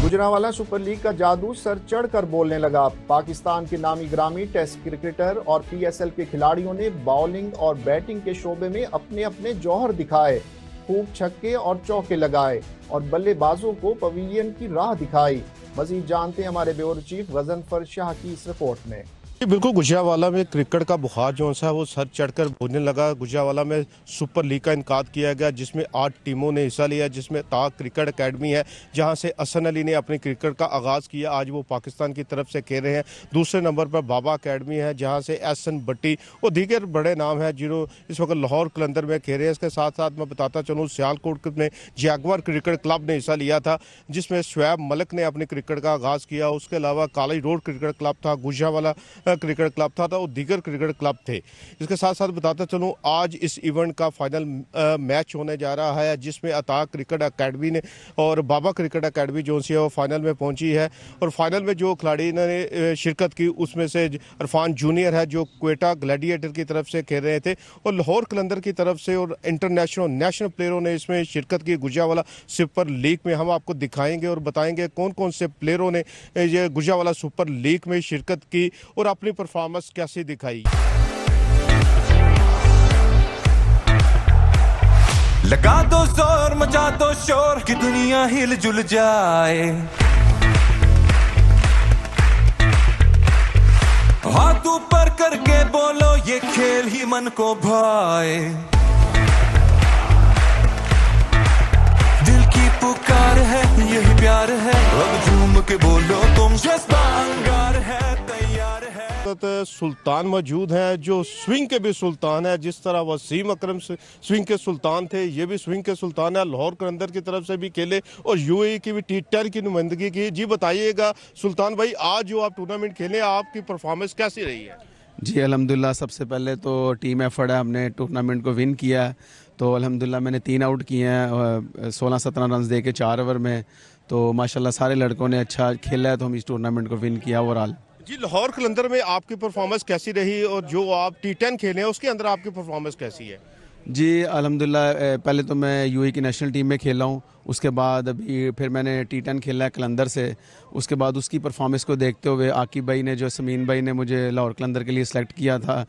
Gujranwala super league का जादू sir चढ़कर बोलने लगा। पाकिस्तान के नामी ग्रामी टेस्ट क्रिकेटर और पीएसएल के खिलाड़ियों ने बॉलिंग और बैटिंग के शोबे में अपने अपने जौहर दिखाए, खूब छक्के और चौके लगाए और बल्लेबाजों को पवीलियन की राह दिखाई। मजीद जानते हैं हमारे ब्यूरो चीफ गजनफर शाह की इस रिपोर्ट में। बिल्कुल गुजरावाला में क्रिकेट का बुखार जो सा वो सर चढ़कर बोलने लगा। गुजरावाला में सुपर लीग का इनका किया गया, जिसमें आठ टीमों ने हिस्सा लिया जिसमें ताक क्रिकेट एकेडमी है, जहाँ से असन अली ने अपने क्रिकेट का आगाज़ किया। आज वो पाकिस्तान की तरफ़ से खेल रहे हैं। दूसरे नंबर पर बाबा अकेडमी है, जहाँ से एस भट्टी और दीगर बड़े नाम हैं, जिन्हों इस वक्त लाहौर कलंदर में खेल रहे हैं। इसके साथ साथ मैं बताता चलूँ, सियालकोट में जैगवर क्रिकेट क्लब ने हिस्सा लिया था, जिसमें शुएब मलिक ने अपने क्रिकेट का आगाज़ किया। उसके अलावा काली रोड क्रिकेट क्लब था गुजरावाला क्रिकेट क्लब था, और दीगर क्रिकेट क्लब थे। इसके साथ साथ बताते चलूँ आज इस इवेंट का फाइनल मैच होने जा रहा है जिसमें अता क्रिकेट अकेडमी ने और बाबा क्रिकेट अकेडमी जो सी है वो फाइनल में पहुँची है। और फाइनल में जो खिलाड़ी ने शिरकत की उसमें से अरफान जूनियर है जो क्वेटा ग्लैडिएटर की तरफ़ से खेल रहे थे और लाहौर कलंदर की तरफ़ से और इंटरनेशनल नेशनल प्लेयरों ने इसमें शिरकत की। गुजरावाला सुपर लीग में हम आपको दिखाएँगे और बताएँगे कौन कौन से प्लेयरों ने ये गुजरावाला सुपर लीग में शिरकत की और अपनी परफॉर्मेंस कैसी दिखाई? लगा दो ज़ोर, मचा दो शोर, कि दुनिया हिल जुल जाए। हाथ ऊपर करके बोलो, ये खेल ही मन को भाए। दिल की पुकार है, यही प्यार है। अब झूम के बोलो, तुम जज्बा अंगार है। है सुल्तान मौजूद हैं, जो स्विंग के भी सुल्तान है, जिस तरह वसीम अक्रम स्विंग के सुल्तान थे, ये भी स्विंग के सुल्तान है, लाहौर करंदर की तरफ़ से भी खेले, और यूएई की भी टी टेन की नुमाइंदगी की। जी बताइएगा, सुल्तान भाई, आज जो आप टूर्नामेंट खेले, आपकी परफॉर्मेंस कैसी रही है? जी अलहमदिल्ला सबसे पहले तो टीम एफर्ट है, हमने टूर्नामेंट को विन किया है। तो अलहमदिल्ला मैंने तीन आउट किए हैं सोलह सत्रह रन दे के चार ओवर में। तो माशाल्लाह, सारे लड़कों ने अच्छा खेला है तो हम इस टूर्नामेंट को विन किया ओवरऑल जी, लाहौर कलंदर में आपकी परफॉर्मेंस कैसी रही और जो आप टी टेन खेले हैं, उसके अंदर आपकी परफॉर्मेंस कैसी है? जी, अलहमदिल्ला पहले तो मैं यूएई की नेशनल टीम में खेला हूँ। उसके बाद अभी फिर मैंने टी टेन खेला है कलंदर से। उसके बाद उसकी परफॉर्मेंस को देखते हुए आकिब भाई ने, जो समीन भाई ने मुझे लाहौर कलंदर के लिए सेलेक्ट किया था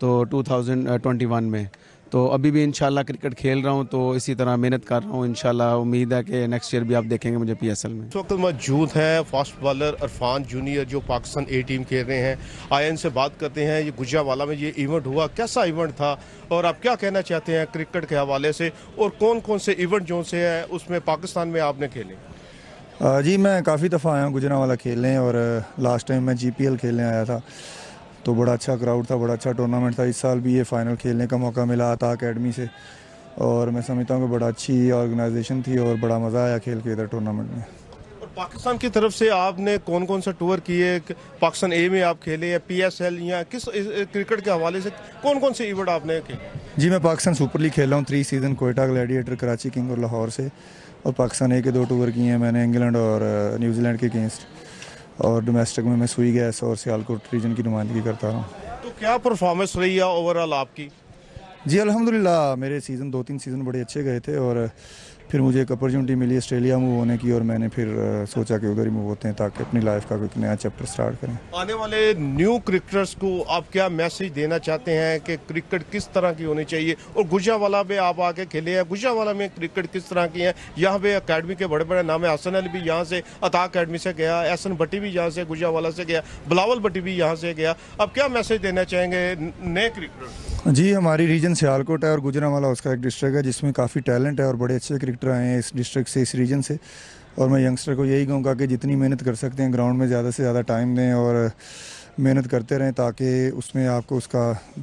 तो 2021 में। तो अभी भी इंशाल्लाह क्रिकेट खेल रहा हूँ तो इसी तरह मेहनत कर रहा हूँ इंशाल्लाह। उम्मीद है कि नेक्स्ट ईयर भी आप देखेंगे मुझे पीएसएल में। इस वक्त मौजूद है फास्ट बॉलर अरफान जूनियर जो पाकिस्तान ए टीम खेल रहे हैं। आए से बात करते हैं ये गुजरावाला में ये इवेंट हुआ कैसा इवेंट था? और आप क्या कहना चाहते हैं क्रिकेट के हवाले से? और कौन कौन से इवेंट जो से है उसमें पाकिस्तान में आपने खेले? जी मैं काफ़ी दफ़ा आया हूँ गुजरावाला खेलने और लास्ट टाइम मैं जी पी एल खेलने आया था। तो बड़ा अच्छा क्राउड था बड़ा अच्छा टूर्नामेंट था। इस साल भी ये फाइनल खेलने का मौका मिला था अकेडमी से। और मैं समझता हूँ कि बड़ा अच्छी ऑर्गेनाइजेशन थी और बड़ा मज़ा आया खेल के इधर टूर्नामेंट में। पाकिस्तान की तरफ़ से आपने कौन कौन सा टूर किए? पाकिस्तान ए में आप खेले या पी एस एल या किस क्रिकेट के हवाले से कौन कौन से इवेंट आपने खेले जी मैं पाकिस्तान सुपर लीग खेला हूँ। Three season Quetta gladiator Karachi king और लाहौर से। और पाकिस्तान ए के दो टूर किए हैं मैंने इंग्लैंड और न्यूजीलैंड के अगेंस्ट और डोमेस्टिक में मैं सुई गैस और सियालकोट रीजन की नुमाइंदगी करता हूँ। तो क्या परफॉर्मेंस रही है ओवरऑल आपकी? जी अलहमदिल्ला मेरे सीज़न दो तीन सीज़न बड़े अच्छे गए थे और फिर मुझे एक अपॉर्चुनिटी मिली ऑस्ट्रेलिया मूव होने की और मैंने फिर सोचा कि उधर ही मूव होते हैं ताकि अपनी लाइफ का कोई नया चैप्टर स्टार्ट करें। आने वाले न्यू क्रिकेटर्स को आप क्या मैसेज देना चाहते हैं कि क्रिकेट किस तरह की होनी चाहिए? और गुजरावाला में आप आके खेले हैं। गुजरावाला में क्रिकेट किस तरह की है? यहाँ पे अकेडमी के बड़े बड़े नाम है। हसन अली भी यहाँ से अता अकेडमी से गया एहसन भट्टी भी यहाँ से गुजरावाला से गया बिलावल भट्टी भी यहाँ से गया। अब क्या मैसेज देना चाहेंगे नए क्रिकेटर जी, हमारी रीजन सियालकोट है और गुजरावाला उसका एक डिस्ट्रिक्ट है जिसमें काफ़ी टैलेंट है और बड़े अच्छे क्रिकेटर आए हैं इस डिस्ट्रिक्ट से, इस रीजन से। और मैं यंगस्टर को यही कहूँगा कि जितनी मेहनत कर सकते हैं ग्राउंड में ज़्यादा से ज़्यादा टाइम दें और मेहनत करते रहें ताकि उसमें आपको उसका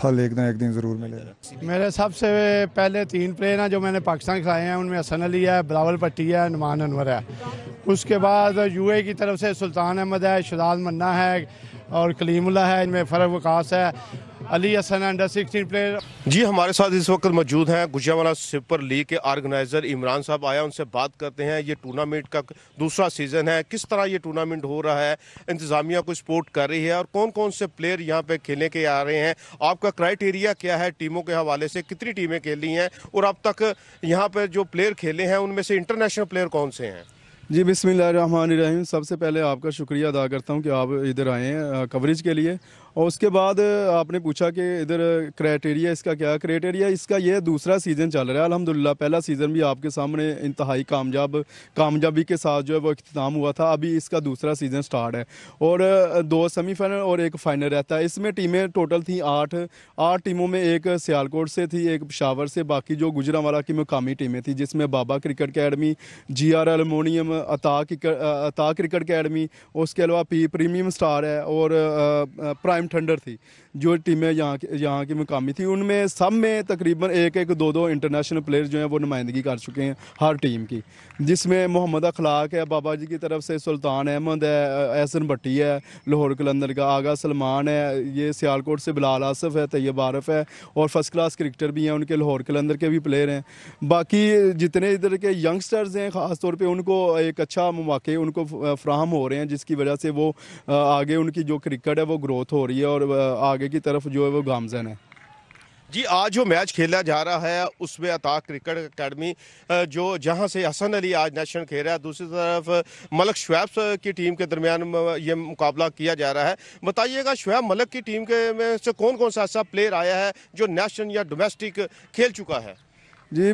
फल एक दिन एक दिन ज़रूर मिलेगा मेरे सबसे पहले तीन प्लेयर हैं जो मैंने पाकिस्तान खिलाए हैं। उनमें हसन अली है बिलावल पट्टी है, नुमान अनवर है। उसके बाद यूए की तरफ़ से सुल्तान अहमद है शदाद मन्ना है और कलीमुल्ला है। इनमें फ़र्क वकास है। Ali Hassan under sixteen player जी हमारे साथ इस वक्त मौजूद हैं गुजरावाला सुपर लीग के ऑर्गेनाइजर इमरान साहब। आया उनसे बात करते हैं। ये टूर्नामेंट का दूसरा सीज़न है। किस तरह ये टूर्नामेंट हो रहा है? इंतजामिया को सपोर्ट कर रही है और कौन कौन से प्लेयर यहाँ पे खेलने के आ रहे हैं? आपका क्राइटेरिया क्या है? टीमों के हवाले से कितनी टीमें खेली हैं? और अब तक यहाँ पे जो प्लेयर खेले हैं उनमें से इंटरनेशनल प्लेयर कौन से हैं? जी बिस्मिल्लाहिर्रहमानिर्रहीम। सबसे पहले आपका शुक्रिया अदा करता हूँ कि आप इधर आए हैं कवरेज के लिए। और उसके बाद आपने पूछा कि इधर क्राइटेरिया इसका क्या? क्राइटेरिया इसका यह दूसरा सीज़न चल रहा है अलहमदिल्ला पहला सीज़न भी आपके सामने इंतहाई कामयाब, कामयाबी के साथ जो है, वो अख्ताम हुआ था। अभी इसका दूसरा सीज़न स्टार्ट है। और दो सेमीफाइनल और एक फाइनल रहता है। इसमें टीमें टोटल थी आठ। आठ टीमों में एक सियालकोट से थी, एक पिशावर से। बाकी जो गुजरा गुजरावाला की मुकामी टीमें थी, जिसमें Baba cricket academy G R aluminium Ata Ata cricket academy उसके अलावा पी प्रीमियम स्टार है। और प्राइम ठंडर थी। जो टीमें यहाँ यहाँ की मुकामी थी, उनमें सब में तकरीबन एक एक दो दो इंटरनेशनल प्लेयर जो हैं, वो नुमाइंदगी कर चुके हैं हर टीम की। जिसमें मोहम्मद अखलाक है, बाबा जी की तरफ़ से सुल्तान अहमद है, एहसन भट्टी है, लाहौर कलंदर का आगा सलमान है, ये सियालकोट से बिलाल आसफ है, तैयब आरफ है, और फ़र्स्ट क्लास क्रिकेटर भी हैं, उनके लाहौर कलंदर के भी प्लेयर हैं। बाकी जितने इधर के यंगस्टर्स हैं ख़ास तौर पर उनको एक अच्छा मौके, उनको फ्राहम हो रहे हैं, जिसकी वजह से वो आगे उनकी जो क्रिकेट है, वो ग्रोथ हो रही है और आगे की तरफ़ जो है वो गामजन है। जी, आज जो मैच खेला जा रहा है, उसमें अताक क्रिकेट अकेडमी जो जहाँ से हसन अली आज नेशनल खेल रहा है, दूसरी तरफ़ मलक शुएब की टीम के दरमियान ये मुकाबला किया जा रहा है। बताइएगा शुएब मलक की टीम के में से कौन कौन सा ऐसा प्लेयर आया है, जो नेशनल या डोमेस्टिक खेल चुका है? जी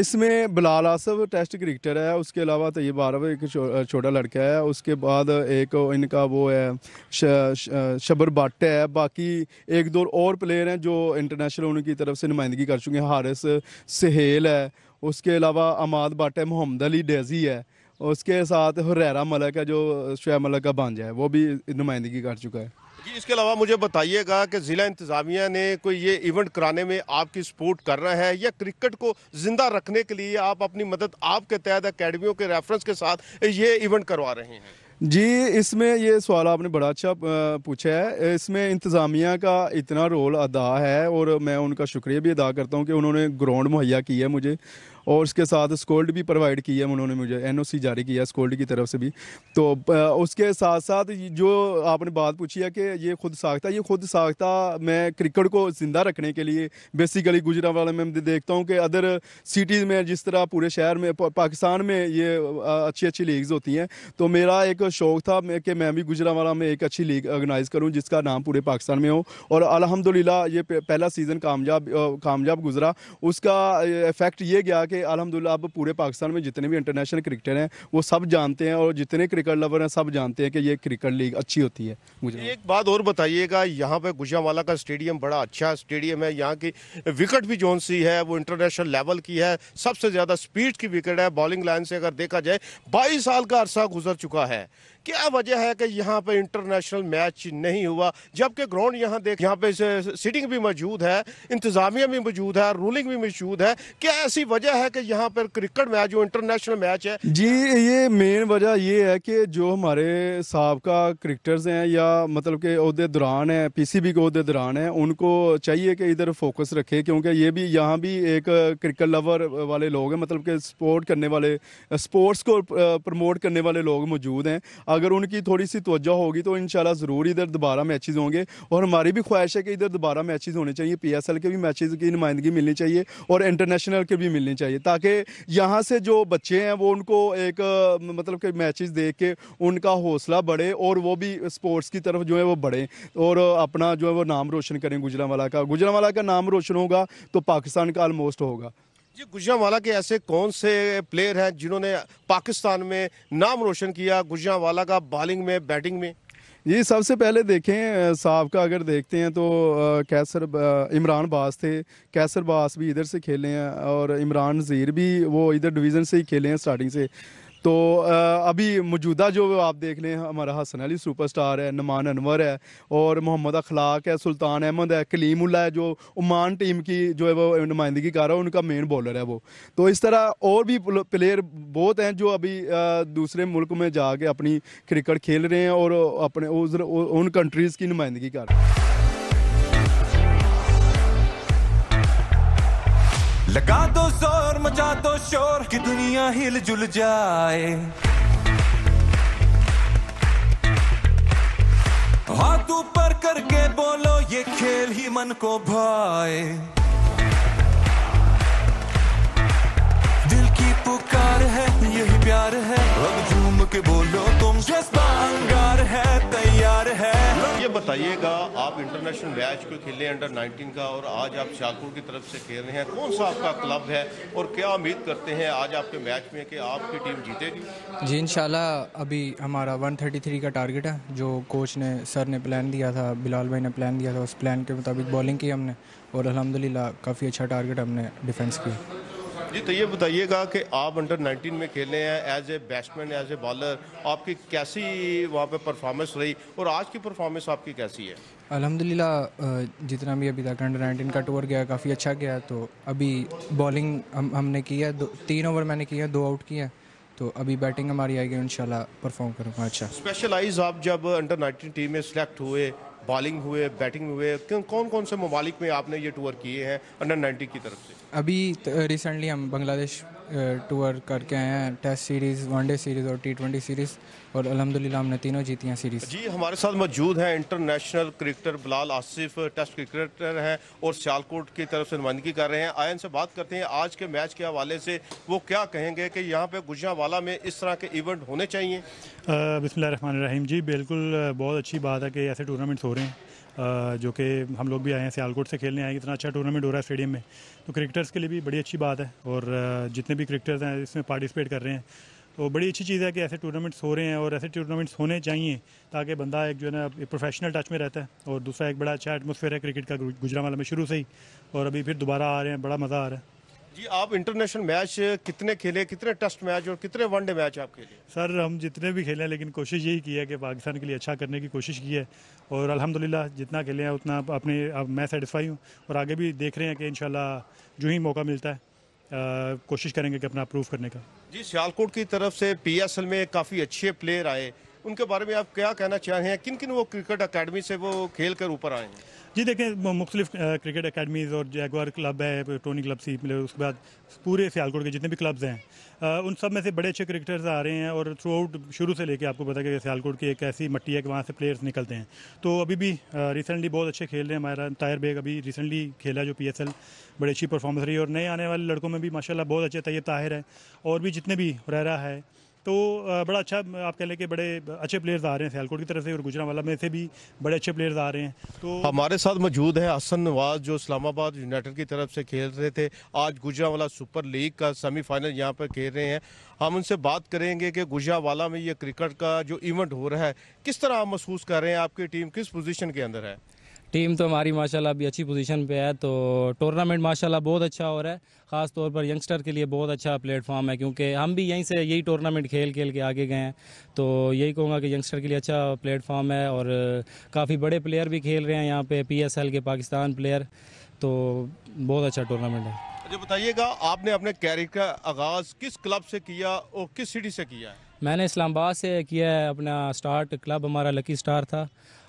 इसमें बिलाल आसफ टेस्ट क्रिकेटर है उसके अलावा तो ये बारह एक छोटा लड़का है उसके बाद एक इनका वो है श, श, शबर भट्ट है बाकी एक दो और प्लेयर हैं जो इंटरनेशनल उनकी तरफ़ से नुमाइंदगी कर चुके हैं हारिस सहेल है उसके अलावा अमाद भट्ट है मोहम्मद अली डेजी है उसके साथ हुरैरा मलक है जो शुएब मलक का भांजा है वो भी नुमाइंदगी कर चुका है। जी, इसके अलावा मुझे बताइएगा कि ज़िला इंतज़ामिया ने कोई ये इवेंट कराने में आपकी सपोर्ट कर रहा है या क्रिकेट को ज़िंदा रखने के लिए आप अपनी मदद आपके तहत अकेडमियों के रेफरेंस के साथ ये इवेंट करवा रहे हैं? जी, इसमें ये सवाल आपने बड़ा अच्छा पूछा है। इसमें इंतज़ामिया का इतना रोल अदा है और मैं उनका शुक्रिया भी अदा करता हूँ कि उन्होंने ग्राउंड मुहैया की है मुझे। और उसके साथ स्कोल्ड भी प्रोवाइड की है उन्होंने मुझे एनओसी जारी किया स्कोल्ड की तरफ़ से भी। तो उसके साथ साथ जो आपने बात पूछी है कि ये खुद साख्ता, ये खुद साख्ता मैं क्रिकेट को ज़िंदा रखने के लिए बेसिकली गुजरा वाला में देखता हूँ कि अदर सिटीज़ में, जिस तरह पूरे शहर में पाकिस्तान में ये अच्छी अच्छी लीग्स होती हैं। तो मेरा एक शौक़ था कि मैं भी गुजरा वाला में एक अच्छी लीग ऑर्गेनाइज़ करूँ, जिसका नाम पूरे पाकिस्तान में हो। और अलहमदिल्ला ये पहला सीज़न कामयाब कामयाब गुजरा। उसका इफ़ेक्ट ये गया कि कि अलहमदिल्ला, अब पूरे पाकिस्तान में जितने भी इंटरनेशनल क्रिकेटर हैं, वो सब जानते हैं और जितने क्रिकेट लवर हैं, सब जानते हैं कि ये क्रिकेट लीग अच्छी होती है। मुझे एक बात और बताइएगा, यहाँ पे गुजरावाला का स्टेडियम बड़ा अच्छा स्टेडियम है। यहाँ की विकेट भी जोन सी है, वो इंटरनेशनल लेवल की है। सबसे ज़्यादा स्पीड की विकेट है। बॉलिंग लाइन से अगर देखा जाए, बाईस साल का अरसा गुजर चुका है। क्या वजह है कि यहाँ पे इंटरनेशनल मैच नहीं हुआ? जबकि ग्राउंड यहाँ देख, यहाँ पे सिटिंग भी मौजूद है, इंतजामिया भी मौजूद है रूलिंग भी मौजूद है। क्या ऐसी वजह है कि यहाँ पर क्रिकेट मैच, जो इंटरनेशनल मैच है। जी, ये मेन वजह ये है कि जो हमारे सबका क्रिकेटर्स हैं या मतलब के अहदे दौरान है पीसीबी के अहदे दौरान है, उनको चाहिए कि इधर फोकस रखे, क्योंकि ये भी, यहाँ भी एक क्रिकेट लवर वाले लोग हैं मतलब के सपोर्ट करने वाले स्पोर्ट्स को प्रमोट करने वाले लोग मौजूद हैं। अगर उनकी थोड़ी सी तवज्जो होगी तो इन ज़रूर इधर दोबारा मैचेज़ होंगे, और हमारी भी ख्वाहिश है कि इधर दोबारा मैचेज़ होने चाहिए पी के भी मैचेज़ की नुमाइंदगी मिलनी चाहिए, और इंटरनेशनल के भी मिलनी चाहिए। ताकि यहाँ से जो बच्चे हैं, वो उनको एक मतलब कि मैचेज़ देख के उनका हौसला बढ़े और वो भी स्पोर्ट्स की तरफ़ जो है वो बढ़े और अपना जो है वो नाम रोशन करें गुजरावाला का। गुजरावाला का नाम रोशन होगा तो पाकिस्तान का ऑलमोस्ट होगा। जी, गुजरावाला के ऐसे कौन से प्लेयर हैं जिन्होंने पाकिस्तान में नाम रोशन किया, गुजरावाला का बॉलिंग में बैटिंग में? जी सबसे पहले देखें साहब का अगर देखते हैं तो कैसर इमरान बास थे, कैसर बास भी इधर से खेले हैं और इमरान ज़ीर भी वो इधर डिवीज़न से ही खेले हैं स्टार्टिंग से। तो अभी मौजूदा जो आप देख लें, हमारा हसन अली सुपरस्टार है, नमान अनवर है और मोहम्मद अखलाक है, सुल्तान अहमद है, कलीमुल्ला है, जो ओमान टीम की जो है वो नुमाइंदगी कर रहा है, उनका मेन बॉलर है वो। तो इस तरह और भी प्लेयर बहुत हैं जो अभी दूसरे मुल्क में जाके अपनी क्रिकेट खेल रहे हैं और अपने उन कंट्रीज़ की नुमाइंदगी कर रहे हैं। लगा दो ज़ोर, मचा दो शोर कि दुनिया हिल जुल जाए। हाथ ऊपर करके बोलो, ये खेल ही मन को भाए। दिल की पुकार है, यही प्यार है। अब के बोलो तुम जज्बा अंगार है तैयार है। ये बताइएगा आप इंटरनेशनल मैच को खेले अंडर 19 का और आज आप सियालकोट की तरफ़ से खेल रहे हैं। कौन सा आपका क्लब है और क्या उम्मीद करते हैं आज आपके मैच में कि आपकी टीम जीतेगी? जी इंशाल्लाह अभी हमारा 133 का टारगेट है जो कोच ने सर ने प्लान दिया था बिलाल भाई ने प्लान दिया था उस प्लान के मुताबिक बॉलिंग की हमने और अल्हम्दुलिल्लाह काफ़ी अच्छा टारगेट हमने डिफेंस किया जी तो ये बताइएगा कि आप अंडर 19 में खेले हैं as a batsman as a bowler आपकी कैसी वहाँ पे परफॉर्मेंस रही और आज की परफॉर्मेंस आपकी कैसी है? अल्हम्दुलिल्लाह जितना भी अभी तक अंडर 19 का टूर गया काफ़ी अच्छा गया तो अभी बॉलिंग हम हमने की है दो तीन ओवर मैंने किए हैं दो आउट किए हैं तो अभी बैटिंग हमारी आएगी इंशाल्लाह परफॉर्म करूँगा अच्छा। स्पेशलाइज आप जब अंडर 19 टीम में सेलेक्ट हुए बॉलिंग हुए बैटिंग हुए कौन कौन से ममालिक में आपने ये टूर किए हैं अंडर 90 की तरफ़ से? अभी रिसेंटली हम बांग्लादेश टूर करके आए हैं। Test series one day series और टी ट्वेंटी सीरीज़ और अल्हम्दुलिल्लाह हमने तीनों जीती हैं सीरीज़ जी हमारे साथ मौजूद हैं international cricketer Bilal Asif test cricketer हैं और सियालकोट की तरफ़ से नुमाइंदगी कर रहे हैं। आयन से बात करते हैं। आज के मैच के हवाले से वो क्या कहेंगे कि यहाँ पे गुजरावाला में इस तरह के इवेंट होने चाहिए? बिसमीम जी बिल्कुल बहुत अच्छी बात है कि ऐसे टूर्नामेंट्स हो रहे हैं। जो कि हम लोग भी आए हैं, सियालकोट से खेलने आए हैं। इतना अच्छा टूर्नामेंट हो रहा है स्टेडियम में। तो क्रिकेटर्स के लिए भी बड़ी अच्छी बात है और जितने भी क्रिकेटर्स हैं, इसमें पार्टिसिपेट कर रहे हैं। तो बड़ी अच्छी चीज़ है कि ऐसे टूर्नामेंट्स हो रहे हैं और ऐसे टूर्नामेंट्स होने चाहिए ताकि बंदा एक जो है ना प्रोफेशनल टच में रहता है। और दूसरा एक बड़ा अच्छा एटमोसफेयर है क्रिकेट का गुजरावाला में शुरू से ही। और अभी फिर दोबारा आ रहे हैं, बड़ा मज़ा आ रहा है। जी आप इंटरनेशनल मैच कितने खेले कितने टेस्ट मैच और कितने वनडे मैच आप खेले? सर हम जितने भी खेले हैं लेकिन कोशिश यही की है कि पाकिस्तान के लिए अच्छा करने की कोशिश की है और अल्हम्दुलिल्लाह जितना खेले हैं उतना अपने अब मैं सेटिस्फाई हूँ और आगे भी देख रहे हैं कि इंशाल्लाह जो ही मौका मिलता है अ, कोशिश करेंगे कि अपना अप्रूव करने का। जी सियालकोट की तरफ़ से पीएसएल में काफ़ी अच्छे प्लेयर आए। उनके बारे में आप क्या कहना चाहे? किन किन वो क्रिकेट अकेडमी से वो खेल कर ऊपर आए हैं? जी देखें मुख्तलिफ़ क्रिकेट अकेडमीज़ और जैगवार क्लब है टोनी क्लब सी उसके बाद पूरे सियालकोट के जितने भी क्लब्स हैं उन सब में से बड़े अच्छे क्रिकेटर्स आ रहे हैं और थ्रू आउट शुरू से लेके आपको पता है कि सियालकोट की एक ऐसी मट्टी है कि वहाँ से प्लेयर्स निकलते हैं। तो अभी भी रिसेंटली बहुत अच्छे खेल रहे हैं हमारा तायर बेग अभी रिसेंटली खेला जो पी एस एल बड़ी अच्छी परफॉर्मेंस रही और नए आने वाले लड़कों में भी माशाल्लाह बहुत अच्छे तैयब ताहिर है और भी जितने भी रहरा है तो बड़ा अच्छा आप कह लें कि बड़े अच्छे प्लेयर्स आ रहे हैं सियालकोट की तरफ़ से और गुजरावाला में से भी बड़े अच्छे प्लेयर्स आ रहे हैं। तो हमारे साथ मौजूद है हसन नवाज़, जो इस्लामाबाद यूनाइटेड की तरफ़ से खेल रहे थे। आज गुजरावाला सुपर लीग का सेमीफाइनल यहाँ पर खेल रहे हैं। हम उनसे बात करेंगे कि गुजरावाला में ये क्रिकेट का जो इवेंट हो रहा है, किस तरह आप महसूस कर रहे हैं? आपकी टीम किस पोजिशन के अंदर है? टीम तो हमारी माशाल्लाह अभी अच्छी पोजीशन पे है तो टूर्नामेंट माशाल्लाह बहुत अच्छा हो रहा है। ख़ास तौर पर यंगस्टर के लिए बहुत अच्छा प्लेटफॉर्म है क्योंकि हम भी यहीं से यही टूर्नामेंट खेल खेल के आगे गए हैं। तो यही कहूँगा कि यंगस्टर के लिए अच्छा प्लेटफॉर्म है और काफ़ी बड़े प्लेयर भी खेल रहे हैं यहाँ पे पीएसएल के पाकिस्तान प्लेयर तो बहुत अच्छा टूर्नामेंट है। मुझे बताइएगा आपने अपने कैरियर का आगाज़ किस क्लब से किया और किस सिटी से किया? है मैंने इस्लामाबाद से किया है अपना स्टार्ट क्लब हमारा लकी स्टार था।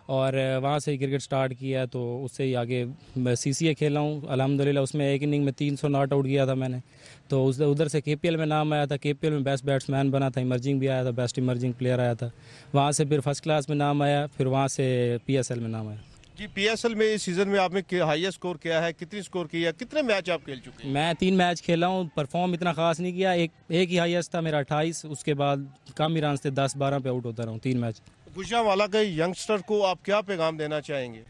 और वहाँ से ही क्रिकेट स्टार्ट किया तो उससे ही आगे मैं सी सी ए खेला हूँ। अलहमदिल्ला उसमें एक इनिंग में तीन सौ नॉट आउट किया था मैंने। तो उस उधर से के पी एल में नाम आया था। के पी एल में बेस्ट बैट्समैन बना था इमर्जिंग भी आया था बेस्ट इमर्जिंग प्लेयर आया था। वहाँ से फिर फ़र्स्ट क्लास में नाम आया फिर वहाँ से पी एस एल में नाम आया। जी पीएसएल में इस सीज़न में आपने हाईएस्ट स्कोर किया है कितनी स्कोर किया कितने मैच आप खेल चुके हैं? मैं तीन मैच खेला हूँ परफॉर्म इतना खास नहीं किया। एक एक ही हाईएस्ट था मेरा अट्ठाईस उसके बाद कम ही रन थे दस बारह पे आउट होता रहा हूँ तीन मैच गुजरावाला के यंगस्टर को आप क्या पैगाम देना चाहेंगे?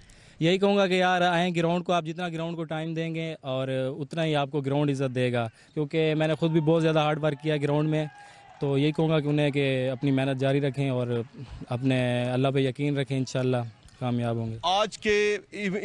यही कहूँगा कि यार, आएँ ग्राउंड को आप जितना ग्राउंड को टाइम देंगे और उतना ही आपको ग्राउंड इज़्ज़त देगा। क्योंकि मैंने खुद भी बहुत ज़्यादा हार्ड वर्क किया ग्राउंड में तो यही कहूँगा कि उन्हें कि अपनी मेहनत जारी रखें और अपने अल्लाह पे यकीन रखें, इंशाल्लाह। कामयाब होंगे। आज के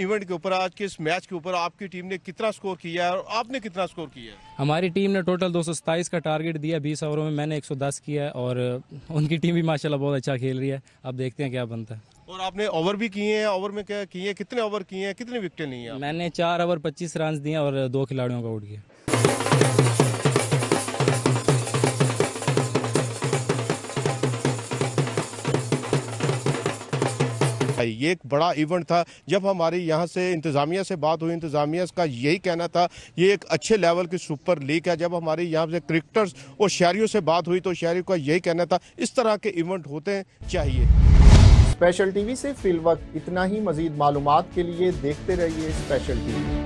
इवेंट के ऊपर आज के इस मैच के ऊपर आपकी टीम ने कितना स्कोर किया है और आपने कितना स्कोर किया है? हमारी टीम ने टोटल 227 का टारगेट दिया 20 ओवरों में मैंने 110 किया है और उनकी टीम भी माशाल्लाह बहुत अच्छा खेल रही है। अब देखते हैं क्या बनता है। और आपने ओवर भी किए हैं ओवर में क्या किए हैं कितने ओवर किए हैं कितनी विकेटें ली हैं मैंने चार ओवर 25 रन दिए और दो खिलाड़ियों का आउट किया। ये एक बड़ा इवेंट था। जब हमारी यहाँ से इंतज़ामिया से बात हुई, इंतज़ामिया का यही कहना था, ये एक अच्छे लेवल की सुपर लीग है। जब हमारी यहाँ से क्रिकेटर्स और शहरियों से बात हुई तो शहरियों का यही कहना था, इस तरह के इवेंट होते हैं, चाहिए। स्पेशल टीवी से फिल वक्त इतना ही मजीद मालूम के लिए देखते रहिए स्पेशल टीवी